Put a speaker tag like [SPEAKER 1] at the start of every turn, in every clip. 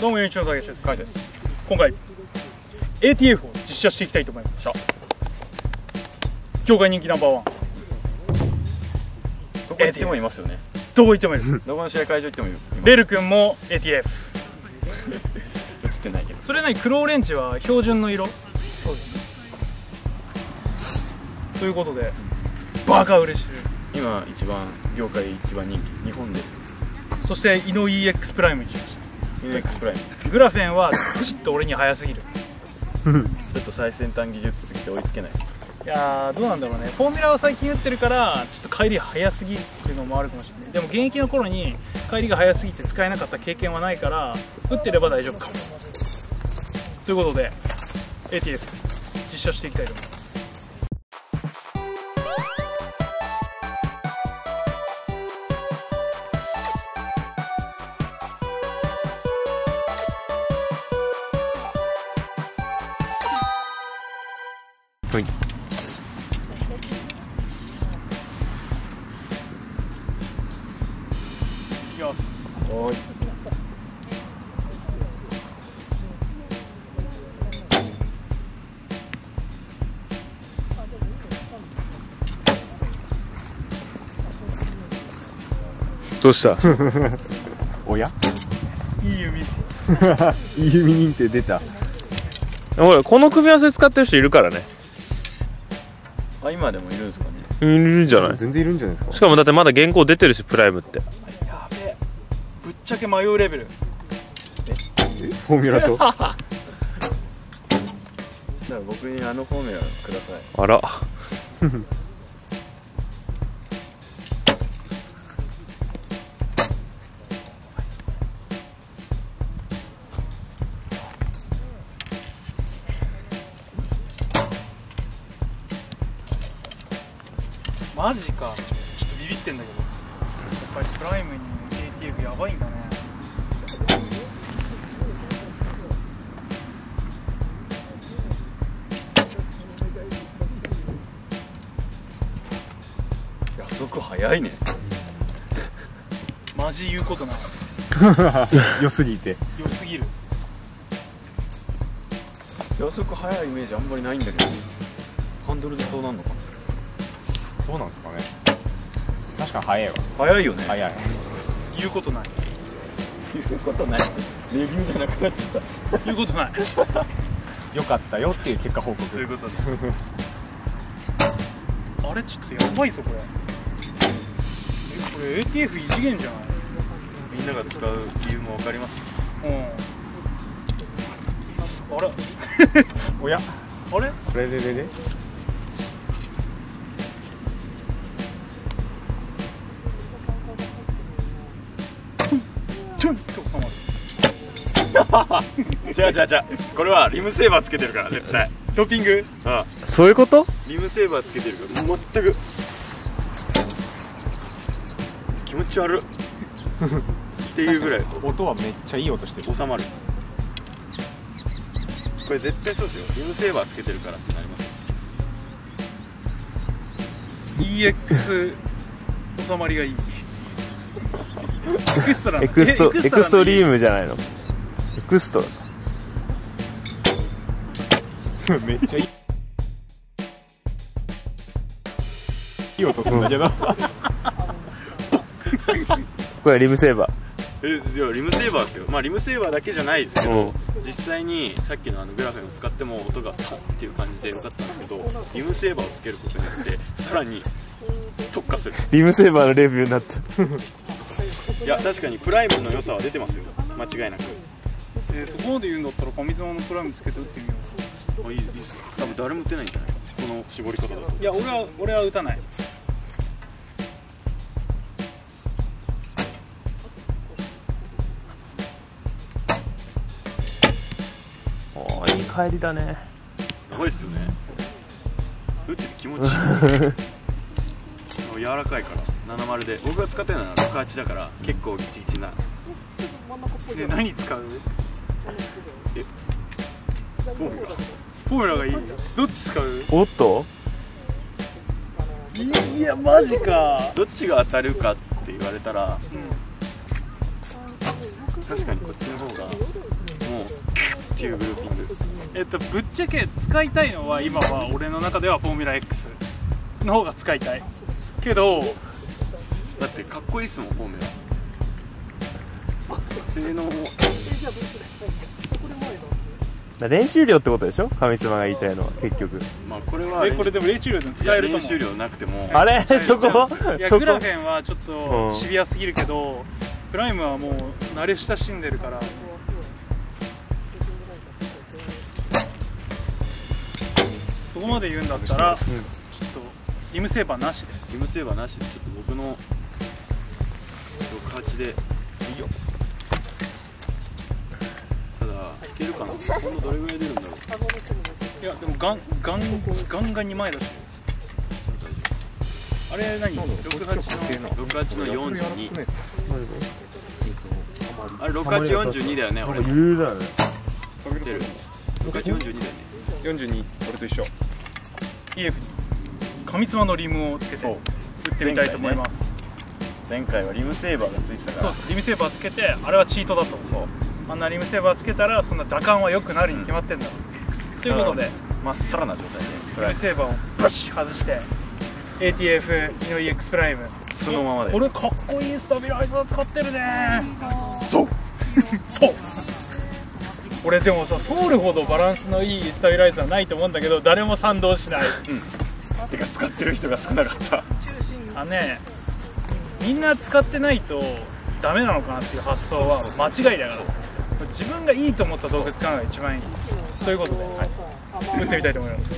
[SPEAKER 1] どうも、ユニチの竹内です。今回、ATF を実写していきたいと思います。業界人気ナンバーワン。
[SPEAKER 2] どこ行ってもいますよね
[SPEAKER 1] どこ行ってもいいです。
[SPEAKER 2] どこの試合会場行ってもいます
[SPEAKER 1] レル君も ATF。
[SPEAKER 2] 映ってないけど
[SPEAKER 1] それなりに黒オレンジは標準の色そうです。ということで、バカ売れしてる。
[SPEAKER 2] 今一番業界一番人気日本で
[SPEAKER 1] そして、イノ EX プライム
[SPEAKER 2] UX プライム。
[SPEAKER 1] た。グラフェンは、ちょっと俺に早すぎる。
[SPEAKER 2] ちょっと最先端技術すぎて追いつけない。
[SPEAKER 1] いやーどうなんだろうね。フォーミュラを最近打ってるからちょっと帰り早すぎっていうのもあるかもしれない。でも現役の頃に帰りが早すぎて使えなかった経験はないから打ってれば大丈夫かも。ということで ATS 実写していきたいと思います
[SPEAKER 3] はい
[SPEAKER 1] い。
[SPEAKER 3] どうした？
[SPEAKER 4] おや？
[SPEAKER 1] いい弓。
[SPEAKER 4] いい弓認定出た。
[SPEAKER 3] ほらこの組み合わせ使ってる人いるからね
[SPEAKER 2] あ今でもいるんですかね？
[SPEAKER 3] いるんじゃない？
[SPEAKER 4] 全然いるんじゃないですか。
[SPEAKER 3] しかもだってまだ原稿出てるしプライムって。
[SPEAKER 1] やべえぶっちゃけ迷うレベル。
[SPEAKER 4] え？フォーミュラと？
[SPEAKER 2] だから僕にあのフォーミュラください。
[SPEAKER 3] あら
[SPEAKER 1] んだけどやっぱりプライムに ATF やばいんだね
[SPEAKER 2] 予測早いね。
[SPEAKER 1] マジ言うことない。
[SPEAKER 4] 良すぎて。
[SPEAKER 1] 良すぎる。
[SPEAKER 2] 予測早いイメージあんまりないんだけどハンドルでそうなんのかな。
[SPEAKER 4] そうなんですかね確かに早いわ。
[SPEAKER 2] 早いよね。
[SPEAKER 4] 早い。
[SPEAKER 1] 言うことない。
[SPEAKER 2] 言うことない。レビューじゃなくなってさ
[SPEAKER 1] 言うことない。
[SPEAKER 4] よかったよっていう結果報告。
[SPEAKER 2] そういうことね
[SPEAKER 1] あれちょっとやばいぞこれ。えこれ ATF 異次元じゃない？
[SPEAKER 2] みんなが使う理由も分かります。
[SPEAKER 1] うん。あれ？
[SPEAKER 4] おや？
[SPEAKER 1] あれ？
[SPEAKER 4] これででで
[SPEAKER 2] じゃあじゃあじゃあこれはリムセーバーつけてるから絶対。
[SPEAKER 1] ドッピング？
[SPEAKER 2] ああ
[SPEAKER 3] そういうこと？
[SPEAKER 2] リムセーバーつけてる。から全く。気持ち悪っ。っていうぐらい。
[SPEAKER 4] 音はめっちゃいい音してる。
[SPEAKER 2] 収まる。これ絶対そうですよ。リムセーバーつけてるからってなります。
[SPEAKER 1] EX 収まりがいい。エクストラ
[SPEAKER 3] エクストエクストリー
[SPEAKER 1] ム
[SPEAKER 3] ムじゃないの？エクストラ。
[SPEAKER 4] めっちゃいい。いい音するんだけど。
[SPEAKER 3] これリムセーバ
[SPEAKER 2] えいやリムセーバーですよ。まあリムセーバーだけじゃないですけど実際にさっきのあのグラフェンを使っても音がパンっていう感じでよかったんですけどリムセーバーをつけることによってさらに特化する。
[SPEAKER 3] リムセーバーのレビューになった。
[SPEAKER 2] いや確かにプライムの良さは出てますよ。間違いなく
[SPEAKER 1] えーそこまで言うんだったらファミズマのプライムつけて打ってみよ
[SPEAKER 2] あいいいいですよ多分誰も打てないんじゃない？この絞り方だと。
[SPEAKER 1] ういや俺は俺は打たない。
[SPEAKER 3] おーいい帰りだね。
[SPEAKER 2] すごいっすよね。打ってて気持ちいい。柔らかいから。70で。僕が使ってるのは68だから結構ギチギチな。
[SPEAKER 1] で何使う？
[SPEAKER 2] フォーミュラ
[SPEAKER 1] フォーミュラがいい。どっち使う？
[SPEAKER 3] おっと？
[SPEAKER 1] いやマジか。
[SPEAKER 2] どっちが当たるかって言われたら
[SPEAKER 1] うん
[SPEAKER 2] 確かにこっちの方がシブグルーピング。
[SPEAKER 1] えっとぶっちゃけ使いたいのは今は俺の中ではフォーミュラ X の方が使いたい。けど
[SPEAKER 2] だってかっこいいっすもんフォーミュラ性能も
[SPEAKER 3] 練習量ってことでしょ？上妻が言いたいのは結局。
[SPEAKER 2] まあこれは
[SPEAKER 1] えこれでも練習量でも使える
[SPEAKER 2] 練習量なくても。
[SPEAKER 3] あれ？そこ？
[SPEAKER 1] いや
[SPEAKER 3] そこ？
[SPEAKER 1] グラフェンはちょっと
[SPEAKER 3] うん。
[SPEAKER 1] シビアすぎるけど、プライムはもう慣れ親しんでるから。そこまで言うんだったら、ちょっとリムセーバーなしで。
[SPEAKER 2] リムセーバーなしでちょっと僕の68で。いいよけるかな今度どれぐらい出るんだろう
[SPEAKER 1] いやでもガンガンガンガンに前だしあれ何68の
[SPEAKER 2] 68の42あれ6842だよね俺
[SPEAKER 3] 余裕だよね
[SPEAKER 2] 出る6842だよね
[SPEAKER 4] 42俺と一緒
[SPEAKER 1] EF 上妻のリムをつけて打ってみたいと思います、
[SPEAKER 2] 前回はリムセーバーがついてた
[SPEAKER 1] そうそうリムセーバーつけてあれはチートだとあんなリムセーバーつけたらそんな打感は良くなるに決まってんだ。ろう、ということで。
[SPEAKER 2] まっさらな状態で。
[SPEAKER 1] リムセーバーをブシッ外して ATF イノ EX プライム。
[SPEAKER 2] そのままで。
[SPEAKER 1] これかっこいいスタビライザー使ってるね。
[SPEAKER 2] そう。
[SPEAKER 1] そう。俺でもさソウルほどバランスのいいスタビライザーないと思うんだけど誰も賛同しない。
[SPEAKER 2] てか使ってる人が少なかった。
[SPEAKER 1] あのねみんな使ってないとダメなのかなっていう発想は間違いだから自分がいいと思った道具使うのが一番いい。ということで、はい、打ってみたいと思います。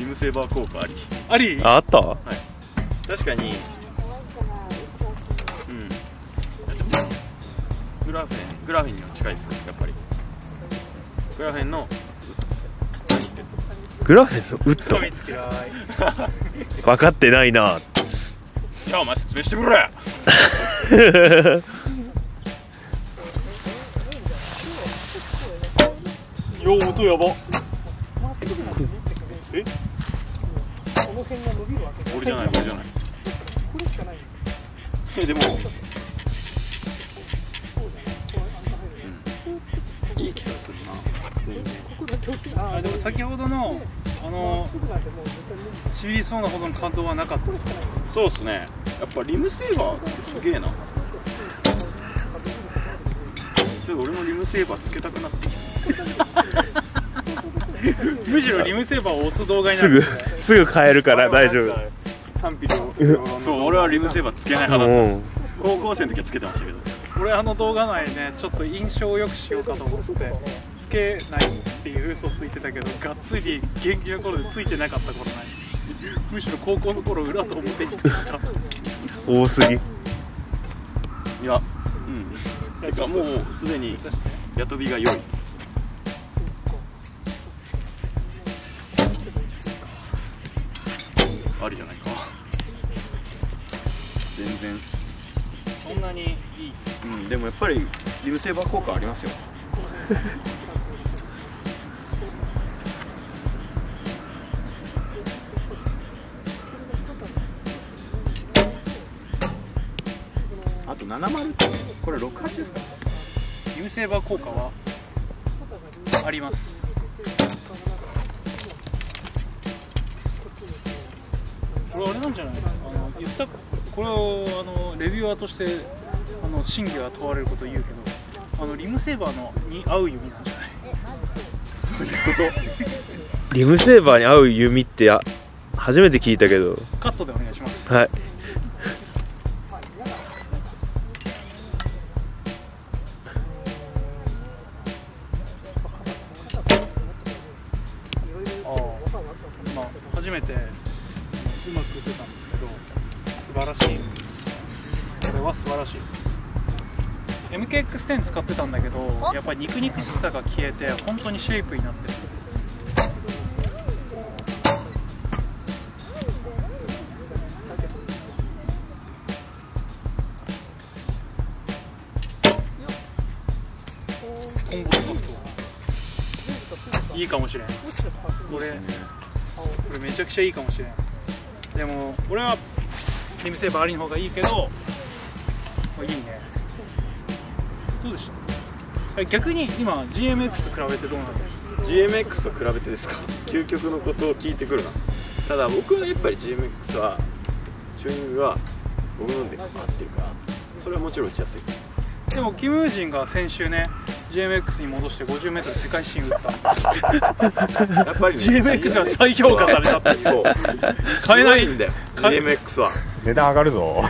[SPEAKER 2] リムセーバー効果あり？
[SPEAKER 1] あり？
[SPEAKER 3] ああった？
[SPEAKER 2] 確かに。うん。グラフェングラフェンには近いですやっぱり。グラフェンの
[SPEAKER 3] グラフェンのウッド？分かってないな。
[SPEAKER 2] じゃあお前説明してくれ
[SPEAKER 1] よ音やば。え？
[SPEAKER 2] 俺じゃない俺じゃない。えでも、うん、いい気がするな。
[SPEAKER 1] あでも先ほどのあのちびりそうなほどの感動はなかった。
[SPEAKER 2] そうっすね。やっぱリムセーバーってすげえな。ちょっと俺もリムセーバーつけたくなってきた
[SPEAKER 1] むしろリムセーバーを押す動画にな
[SPEAKER 3] すぐ
[SPEAKER 1] る
[SPEAKER 3] すぐ変えるから大丈夫。
[SPEAKER 2] 賛否両論そう俺はリムセーバーつけない派だっ
[SPEAKER 3] うん。
[SPEAKER 2] た高校生の時はつけてましたけど。
[SPEAKER 1] 俺あの動画内ねちょっと印象を良くしようかと思ってつけないっていう嘘ついてたけどがっつり元気な頃でついてなかったことないむしろ高校の頃裏と表にてた。
[SPEAKER 3] 多すぎ。
[SPEAKER 2] いやうん。てかもうすでにヤトビが良いありじゃないか。全然。
[SPEAKER 1] そんなにいい？
[SPEAKER 2] うんでもやっぱりリムセーバー効果ありますよ。あと70ってこれ68ですか？
[SPEAKER 1] リムセーバー効果はありますこれあれなんじゃないあの言ったこれをあのレビュアーとしてあの真偽が問われることを言うけどあのリムセーバーのに合う指なんじゃない？
[SPEAKER 3] リムセーバーに合う弓ってあ初めて聞いたけど。
[SPEAKER 1] カットでお願いします
[SPEAKER 3] はい
[SPEAKER 1] 素晴らしい。これは素晴らしい。MKX10 使ってたんだけどやっぱり肉肉しさが消えて本当にシェイプになってる。いいかもしれん。これこれめちゃくちゃいいかもしれん。でも俺はリムセーバーありの方がいいけどまあいいね。どうでした？逆に今 GMX と比べてどうなの
[SPEAKER 2] ？GMX と比べてですか？究極のことを聞いてくるな。ただ僕はやっぱり GMX はチューニングが僕ので合ってるから。それはもちろん打ちやすい。です
[SPEAKER 1] でもキム・ウージンが先週ね GMX に戻して 50m 世界新打った。
[SPEAKER 2] やっぱりね
[SPEAKER 1] GMX が再評価されたって
[SPEAKER 2] そう。
[SPEAKER 1] 買えない。
[SPEAKER 2] んだよ GMX は
[SPEAKER 4] 値段上がるぞ。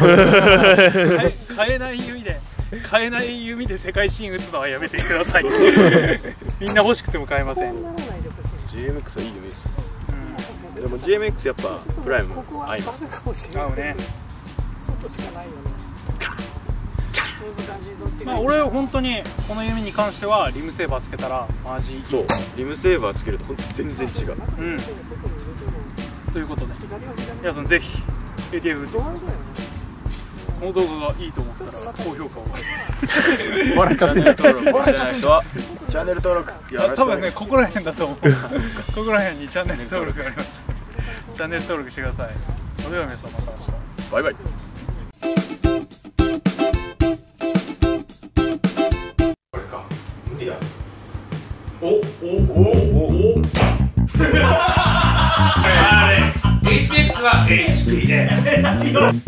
[SPEAKER 1] 買えない弓で買えない弓で世界新打つのはやめてください。みんな欲しくても買えません、うん、
[SPEAKER 2] GMX はいいよねでも GMX やっぱプライム合います。
[SPEAKER 1] 合うね。まあ俺本当にこの弓に関してはリムセーバーつけたらマジいい。
[SPEAKER 2] そう。リムセーバーつけると本当全然違う。
[SPEAKER 1] うん。ということで。皆さんぜひ ATF 打ってくださいこの動画がいいと思ったら高評価を
[SPEAKER 4] 笑っちゃってる
[SPEAKER 2] チャンネル登録してない人はチャンネル登録よろしく
[SPEAKER 1] 多
[SPEAKER 2] お願いします
[SPEAKER 1] 分ねここら辺だと思う。ここら辺にチャンネル登録がありますチャンネル登録してくださいそれでは皆さんまた明日。
[SPEAKER 2] バイバイ
[SPEAKER 5] Steven.